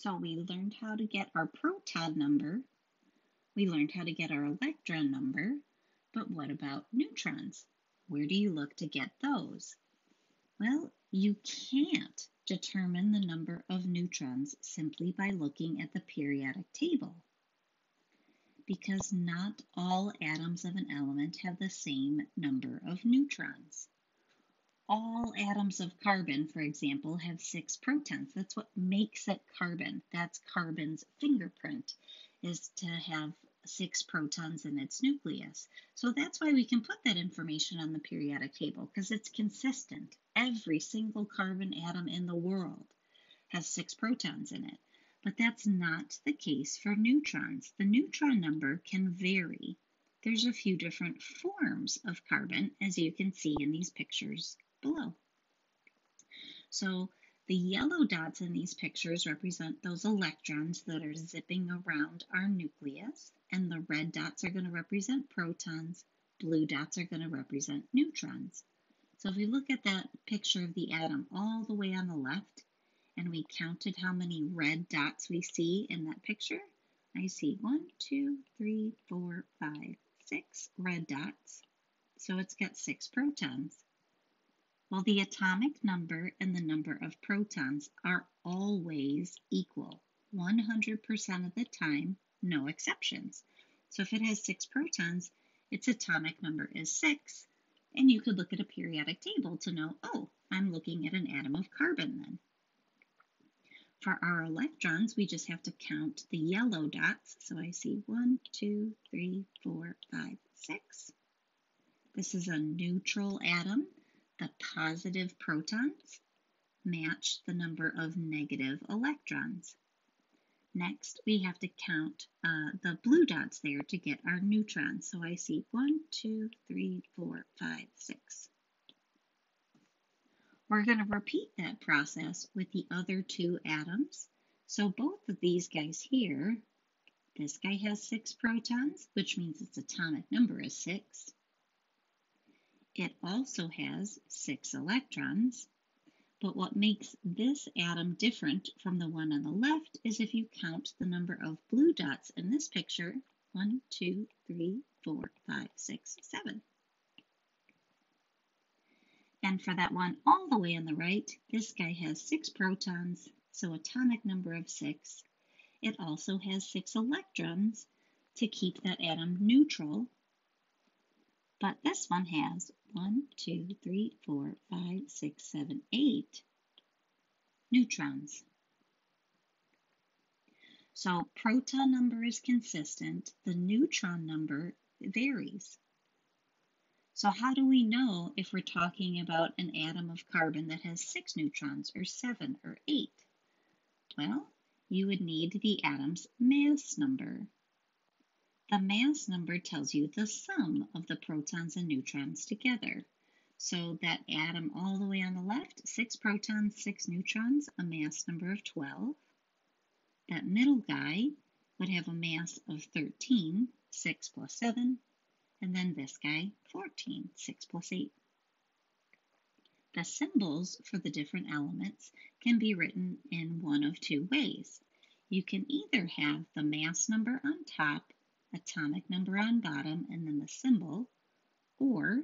So we learned how to get our proton number. We learned how to get our electron number. But what about neutrons? Where do you look to get those? Well, you can't determine the number of neutrons simply by looking at the periodic table because not all atoms of an element have the same number of neutrons. All atoms of carbon, for example, have six protons. That's what makes it carbon. That's carbon's fingerprint, is to have six protons in its nucleus. So that's why we can put that information on the periodic table because it's consistent. Every single carbon atom in the world has six protons in it. But that's not the case for neutrons. The neutron number can vary. There's a few different forms of carbon, as you can see in these pictures below. So the yellow dots in these pictures represent those electrons that are zipping around our nucleus, and the red dots are going to represent protons, blue dots are going to represent neutrons. So if we look at that picture of the atom all the way on the left, and we counted how many red dots we see in that picture, I see one, two, three, four, five, six red dots. So it's got six protons. Well, the atomic number and the number of protons are always equal, 100% of the time, no exceptions. So if it has six protons, its atomic number is six, and you could look at a periodic table to know, oh, I'm looking at an atom of carbon then. For our electrons, we just have to count the yellow dots. So I see one, two, three, four, five, six. This is a neutral atom the positive protons match the number of negative electrons. Next, we have to count uh, the blue dots there to get our neutrons. So I see one, two, three, four, five, six. We're going to repeat that process with the other two atoms. So both of these guys here, this guy has six protons, which means its atomic number is six. It also has six electrons, but what makes this atom different from the one on the left is if you count the number of blue dots in this picture, one, two, three, four, five, six, seven. And for that one all the way on the right, this guy has six protons, so atomic number of six. It also has six electrons to keep that atom neutral but this one has one, two, three, four, five, six, seven, eight neutrons. So proton number is consistent, the neutron number varies. So how do we know if we're talking about an atom of carbon that has six neutrons or seven or eight? Well, you would need the atom's mass number. The mass number tells you the sum of the protons and neutrons together. So that atom all the way on the left, 6 protons, 6 neutrons, a mass number of 12. That middle guy would have a mass of 13, 6 plus 7. And then this guy, 14, 6 plus 8. The symbols for the different elements can be written in one of two ways. You can either have the mass number on top atomic number on bottom and then the symbol, or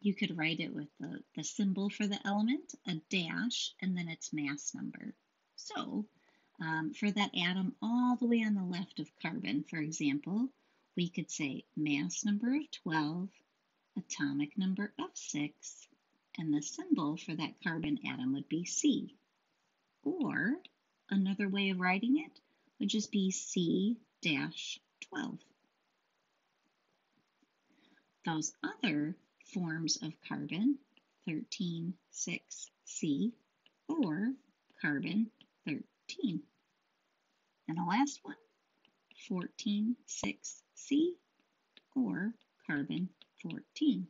you could write it with the, the symbol for the element, a dash, and then its mass number. So um, for that atom all the way on the left of carbon, for example, we could say mass number of 12, atomic number of 6, and the symbol for that carbon atom would be C. Or another way of writing it would just be C dash 12 those other forms of carbon, 13,6C or carbon 13. And the last one, 14,6C or carbon 14.